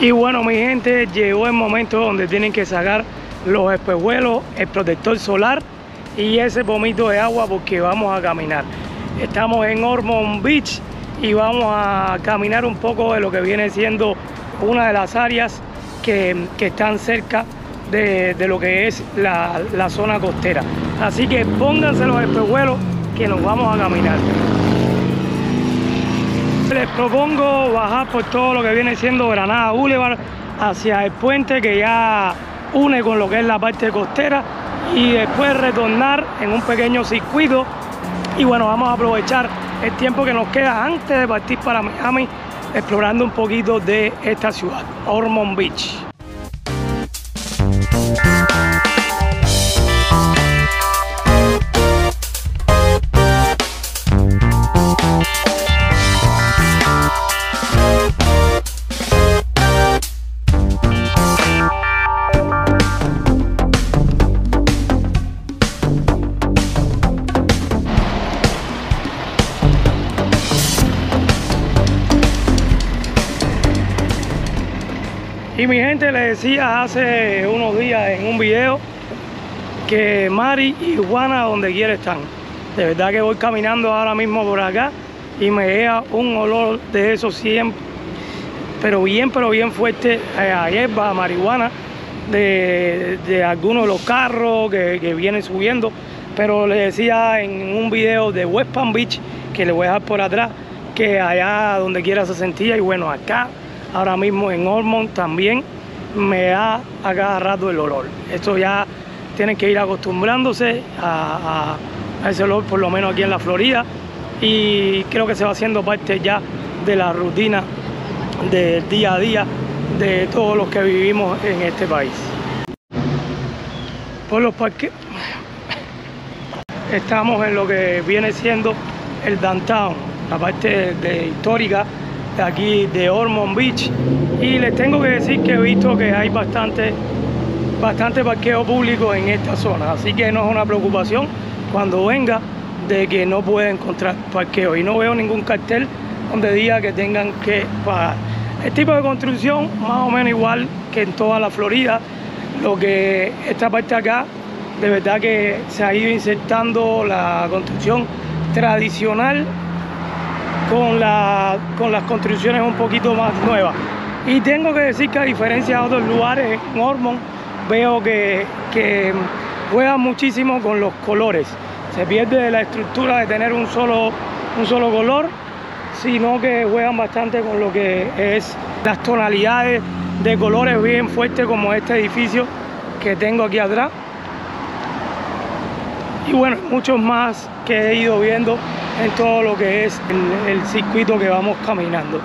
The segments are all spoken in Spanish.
Y bueno, mi gente, llegó el momento donde tienen que sacar los espejuelos, el protector solar y ese vomito de agua porque vamos a caminar. Estamos en Ormond Beach y vamos a caminar un poco de lo que viene siendo una de las áreas que, están cerca de, lo que es la, la zona costera. Así que pónganse los espejuelos que nos vamos a caminar. Les propongo bajar por todo lo que viene siendo Granada Boulevard hacia el puente que ya une con lo que es la parte costera y después retornar en un pequeño circuito y bueno vamos a aprovechar el tiempo que nos queda antes de partir para Miami explorando un poquito de esta ciudad, Ormond Beach. Y mi gente le decía hace unos días en un video que Mari y Juana donde quiera están. De verdad que voy caminando ahora mismo por acá y me llega un olor de eso siempre, pero bien, pero bien fuerte a hierba, a marihuana, de, algunos de los carros que, que, vienen subiendo. Pero le decía en un video de West Palm Beach, que le voy a dejar por atrás, que allá donde quiera se sentía y bueno, acá ahora mismo en Ormond también me da a cada rato el olor. Esto ya tienen que ir acostumbrándose a, ese olor, por lo menos aquí en la Florida, y creo que se va haciendo parte ya de la rutina del día a día de todos los que vivimos en este país. Por los parques estamos en lo que viene siendo el downtown, la parte histórica aquí de Ormond Beach. Y les tengo que decir que he visto que hay bastante bastante parqueo público en esta zona. Así que no es una preocupación cuando venga de que no puede encontrar parqueo. Y no veo ningún cartel donde diga que tengan que pagar el tipo de construcción más o menos igual que en toda la Florida. Lo que esta parte acá de verdad que se ha ido insertando la construcción tradicional con, la, con las construcciones un poquito más nuevas. Y tengo que decir que a diferencia de otros lugares en Ormond, veo que, que juegan muchísimo con los colores. Se pierde la estructura de tener un solo, un solo color, sino que juegan bastante con lo que es las tonalidades de colores bien fuertes como este edificio que tengo aquí atrás. Y bueno, muchos más que he ido viendo en todo lo que es el, circuito que vamos caminando.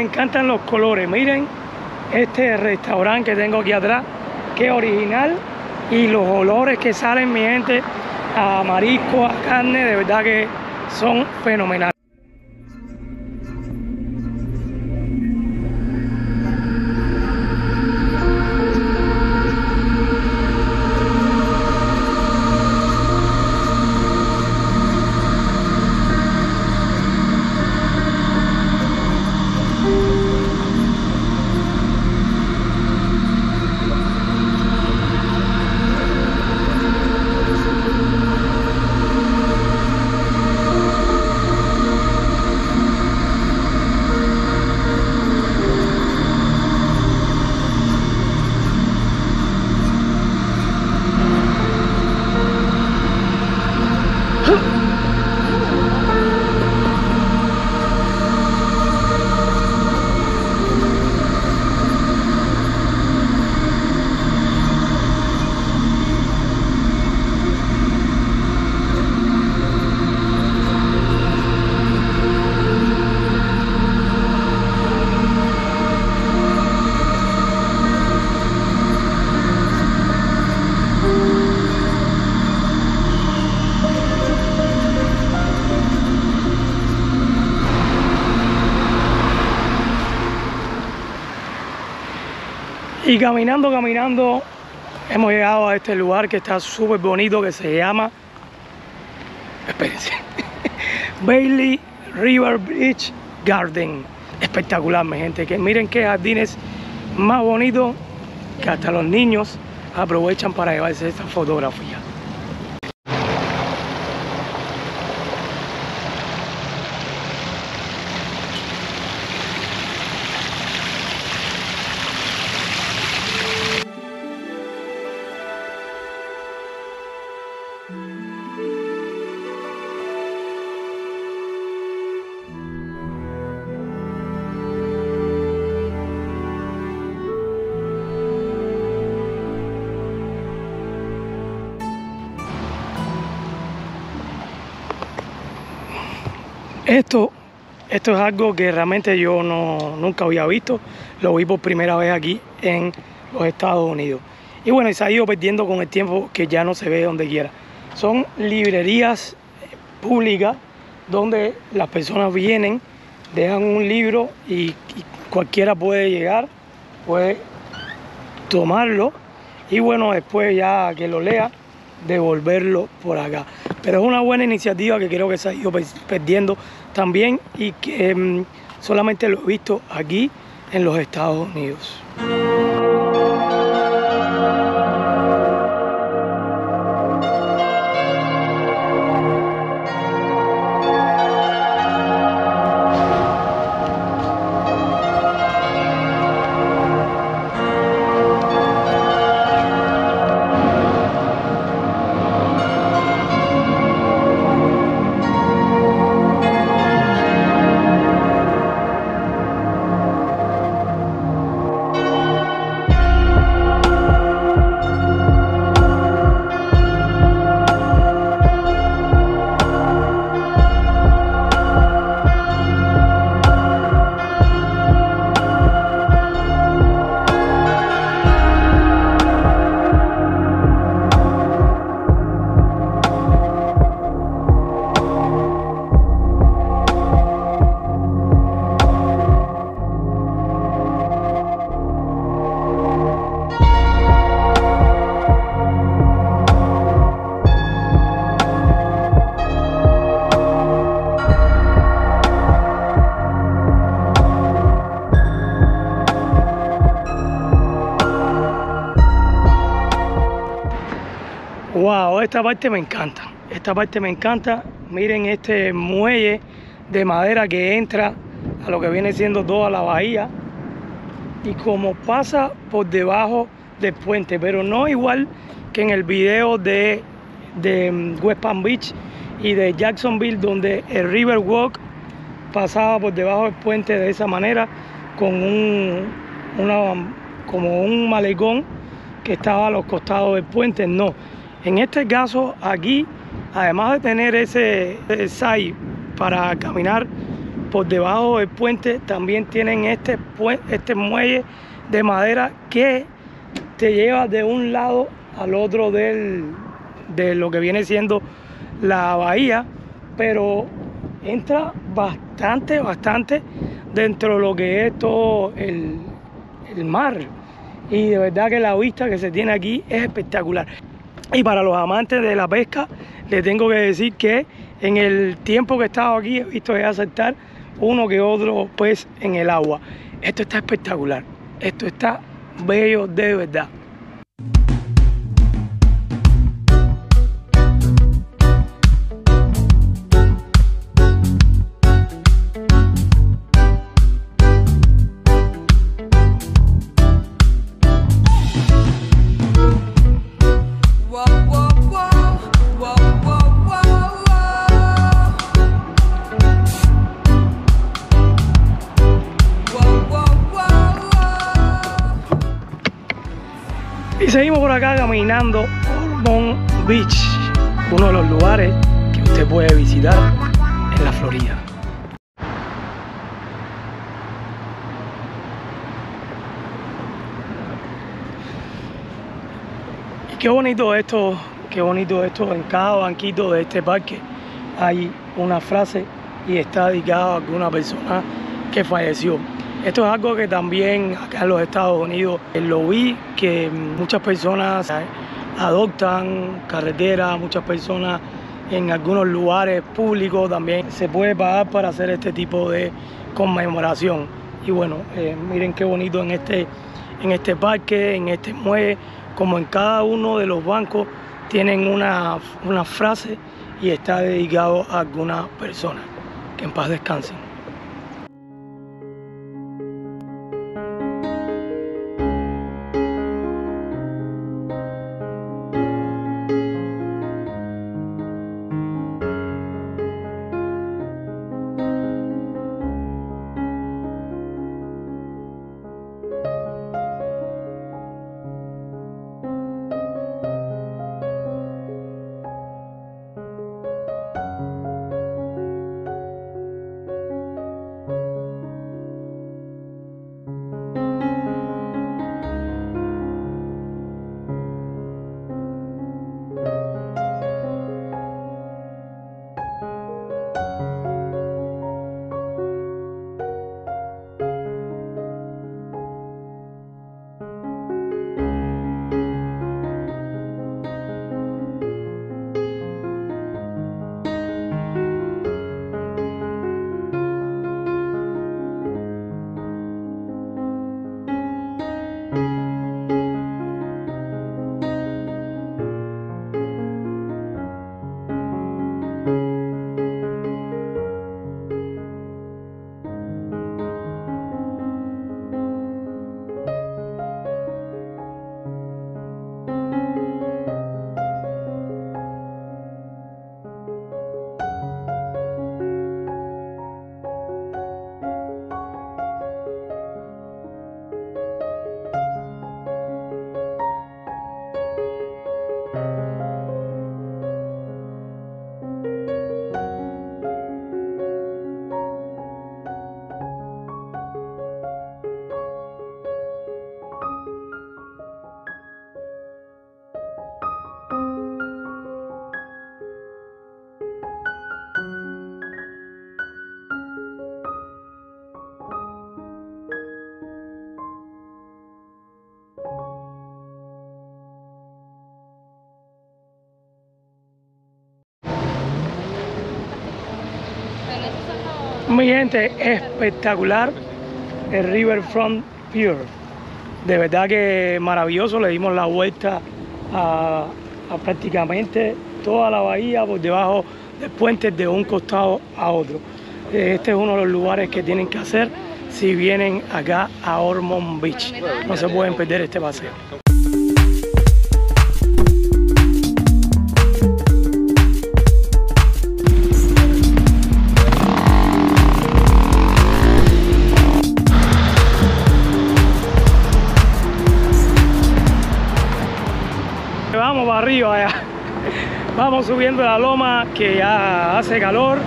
Encantan los colores. Miren este restaurante que tengo aquí atrás, que original. Y los olores que salen, mi gente, a marisco, a carne, de verdad que son fenomenales. Y caminando, caminando, hemos llegado a este lugar que está súper bonito, que se llama, espérense, Bailey River Beach Garden. Espectacular, mi gente, que miren qué jardines más bonitos que hasta los niños aprovechan para llevarse esta fotografía. Esto, esto es algo que realmente yo no, nunca había visto. Lo vi por primera vez aquí en los Estados Unidos. Y bueno, se ha ido perdiendo con el tiempo que ya no se ve donde quiera. Son librerías públicas donde las personas vienen, dejan un libro y, y cualquiera puede llegar, puede tomarlo y bueno, después ya que lo lea, devolverlo por acá. Pero es una buena iniciativa que creo que se ha ido perdiendo también y que mm, solamente lo he visto aquí en los Estados Unidos. Esta parte me encanta. Esta parte me encanta. Miren este muelle de madera que entra a lo que viene siendo toda la bahía. Y como pasa por debajo del puente, pero no igual que en el video de, de mm, West Palm Beach y de Jacksonville, donde el River Walk pasaba por debajo del puente de esa manera, con un, una, como un malecón que estaba a los costados del puente. No, en este caso aquí, además de tener ese, site para caminar por debajo del puente también tienen este, este muelle de madera que te lleva de un lado al otro de lo que viene siendo la bahía, pero entra bastante, bastante dentro de lo que es todo el mar. Y de verdad que la vista que se tiene aquí es espectacular. Y para los amantes de la pesca, les tengo que decir que en el tiempo que he estado aquí he visto ya aceptar uno que otro pez en el agua. Esto está espectacular. Esto está bello de verdad. Acá caminando Hormone Beach, uno de los lugares que usted puede visitar en la Florida. Qué bonito esto, qué bonito esto, en cada banquito de este parque hay una frase y está dedicada a alguna persona que falleció. Esto es algo que también acá en los Estados Unidos lo vi, que muchas personas adoptan carreteras, muchas personas en algunos lugares públicos también se puede pagar para hacer este tipo de conmemoración. Y bueno, eh, miren qué bonito en este, en este parque, en este muelle, como en cada uno de los bancos tienen una, una frase y está dedicado a alguna persona. Que en paz descansen. Mi gente, espectacular el Riverfront Pier. De verdad que maravilloso, le dimos la vuelta a, prácticamente toda la bahía por debajo del puente de un costado a otro. Este es uno de los lugares que tienen que hacer si vienen acá a Ormond Beach. No se pueden perder este paseo. Arriba Vamos subiendo la loma que ya hace calor,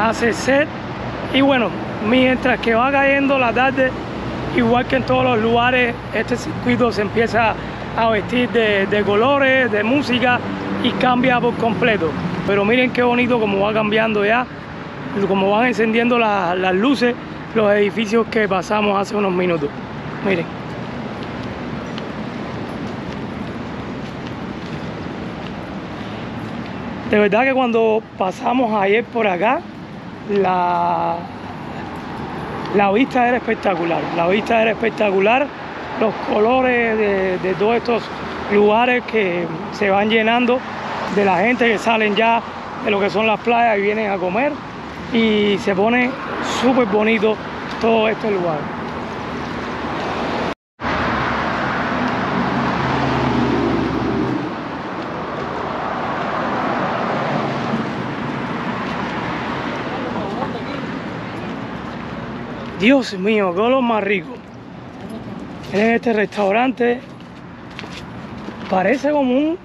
hace sed Y bueno, mientras que va cayendo la tarde, igual que en todos los lugares, este circuito se empieza a vestir de, colores, de música y cambia por completo. Pero miren qué bonito como va cambiando ya, como van encendiendo las luces, los edificios que pasamos hace unos minutos. Miren. De verdad que cuando pasamos ayer por acá, la, la vista era espectacular. La vista era espectacular. Los colores de, de todos estos lugares que se van llenando de la gente que salen ya de lo que son las playas y vienen a comer. Y se pone súper bonito todo este lugar. Dios mío, qué lo más rico. En este restaurante parece como un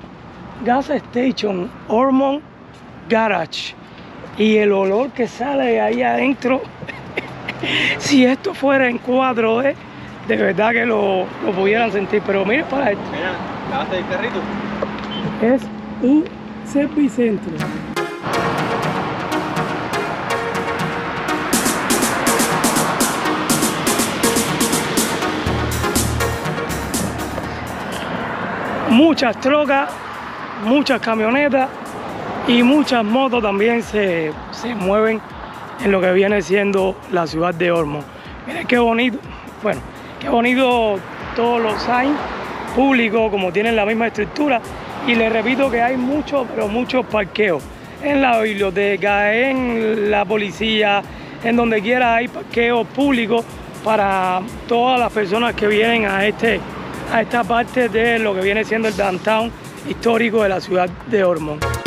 gas station, Ormond Garage. Y el olor que sale ahí adentro, si esto fuera en cuadro, eh, de verdad que lo, pudieran sentir. Pero miren para esto. Mira, el carrito. Es un servicentro. Muchas trocas, muchas camionetas y muchas motos también se, mueven en lo que viene siendo la ciudad de Ormond. Miren qué bonito, bueno, qué bonito todos los signs públicos como tienen la misma estructura y les repito que hay muchos, pero muchos parqueos en la biblioteca, en la policía, en donde quiera hay parqueos públicos para todas las personas que vienen a este a esta parte de lo que viene siendo el downtown histórico de la ciudad de Ormond.